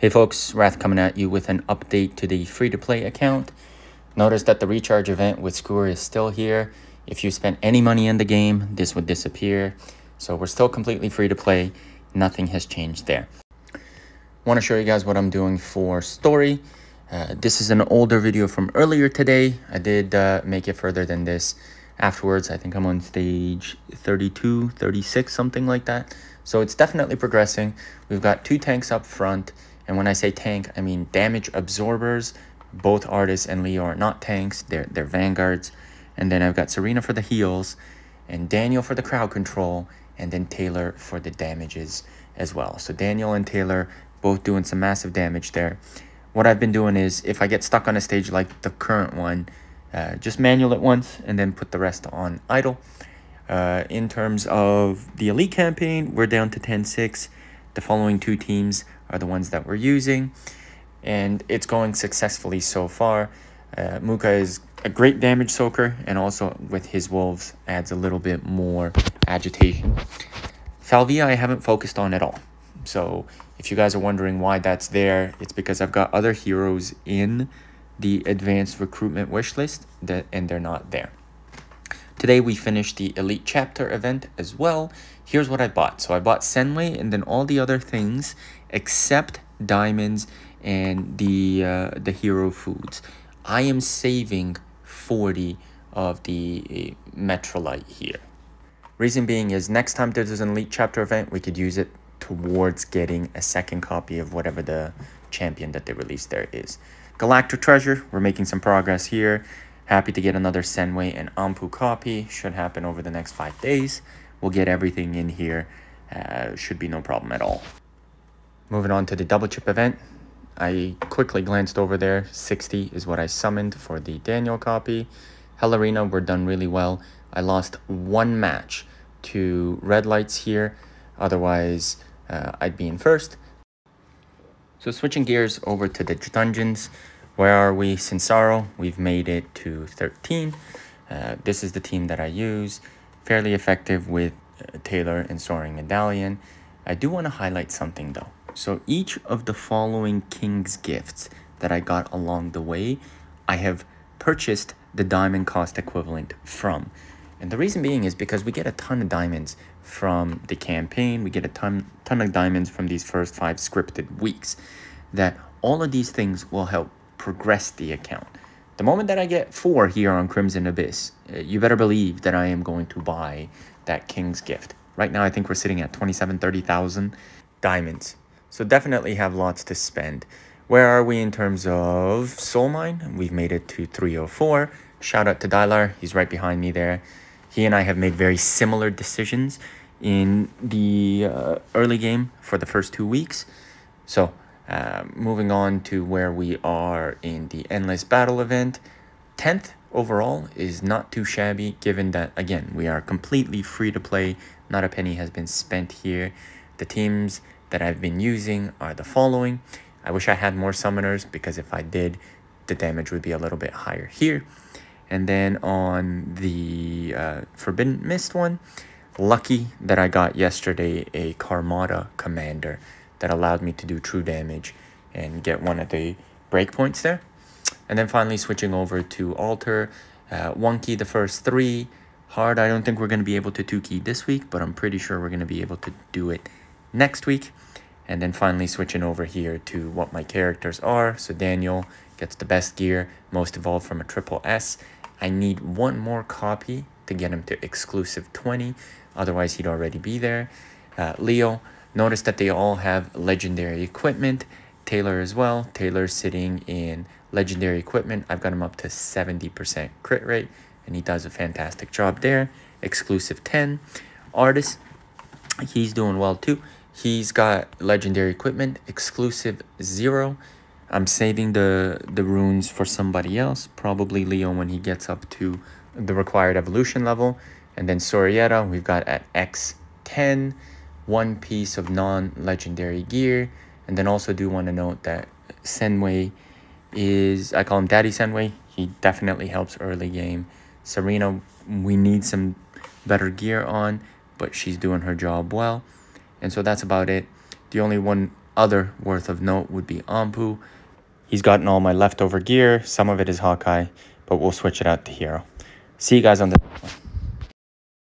Hey folks, Wrath coming at you with an update to the free-to-play account. Notice that the recharge event with Skewer is still here. If you spent any money in the game, this would disappear. So we're still completely free to play. Nothing has changed there. Want to show you guys what I'm doing for story. Uh, this is an older video from earlier today. I did uh, make it further than this afterwards. I think I'm on stage 32, 36, something like that. So it's definitely progressing. We've got two tanks up front. And when I say tank, I mean damage absorbers. Both Artis and Leo are not tanks, they're, they're vanguards. And then I've got Serena for the heals, and Daniel for the crowd control, and then Taylor for the damages as well. So Daniel and Taylor both doing some massive damage there. What I've been doing is if I get stuck on a stage like the current one, uh, just manual it once and then put the rest on idle. Uh, in terms of the elite campaign, we're down to 10-6. The following two teams are the ones that we're using. And it's going successfully so far. Uh, Muka is a great damage soaker and also with his wolves adds a little bit more agitation. Falvia I haven't focused on at all. So if you guys are wondering why that's there, it's because I've got other heroes in the advanced recruitment wish list that and they're not there. Today we finished the elite chapter event as well. Here's what I bought. So I bought Senway and then all the other things except diamonds and the uh, the hero foods. I am saving 40 of the uh, Metrolite here. Reason being is next time there's an elite chapter event, we could use it towards getting a second copy of whatever the champion that they released there is. Galactic Treasure, we're making some progress here. Happy to get another Senway and Ampu copy. Should happen over the next five days. We'll get everything in here. Uh, should be no problem at all. Moving on to the double chip event. I quickly glanced over there. 60 is what I summoned for the Daniel copy. Hell Arena, we're done really well. I lost one match to red lights here. Otherwise, uh, I'd be in first. So switching gears over to the dungeons. Where are we? Sinsaro, we've made it to 13. Uh, this is the team that I use. Fairly effective with uh, Taylor and Soaring Medallion. I do want to highlight something though. So each of the following King's gifts that I got along the way, I have purchased the diamond cost equivalent from. And the reason being is because we get a ton of diamonds from the campaign. We get a ton, ton of diamonds from these first five scripted weeks. That all of these things will help progress the account. The moment that I get four here on Crimson Abyss, uh, you better believe that I am going to buy that King's Gift. Right now, I think we're sitting at 27, 30,000 diamonds. So definitely have lots to spend. Where are we in terms of Soul Mine? We've made it to 304. Shout out to Dylar. He's right behind me there. He and I have made very similar decisions in the uh, early game for the first two weeks. So uh, moving on to where we are in the Endless Battle event. 10th overall is not too shabby given that, again, we are completely free to play. Not a penny has been spent here. The teams that I've been using are the following. I wish I had more summoners because if I did, the damage would be a little bit higher here. And then on the uh, Forbidden Mist one, lucky that I got yesterday a Karmada commander that allowed me to do true damage and get one of the breakpoints there. And then finally switching over to Alter, Uh, one key the first three. Hard, I don't think we're going to be able to two key this week, but I'm pretty sure we're going to be able to do it next week. And then finally switching over here to what my characters are. So Daniel gets the best gear, most evolved from a triple S. I need one more copy to get him to exclusive 20. Otherwise, he'd already be there. Uh, Leo, Notice that they all have legendary equipment. Taylor as well. Taylor's sitting in legendary equipment. I've got him up to 70% crit rate, and he does a fantastic job there. Exclusive 10. Artis, he's doing well too. He's got legendary equipment, exclusive 0. I'm saving the, the runes for somebody else, probably Leo when he gets up to the required evolution level. And then Sorietta, we've got at X10 one piece of non-legendary gear. And then also do want to note that Senway is, I call him Daddy Senway. He definitely helps early game. Serena, we need some better gear on, but she's doing her job well. And so that's about it. The only one other worth of note would be Ampu. He's gotten all my leftover gear. Some of it is Hawkeye, but we'll switch it out to Hero. See you guys on the next one.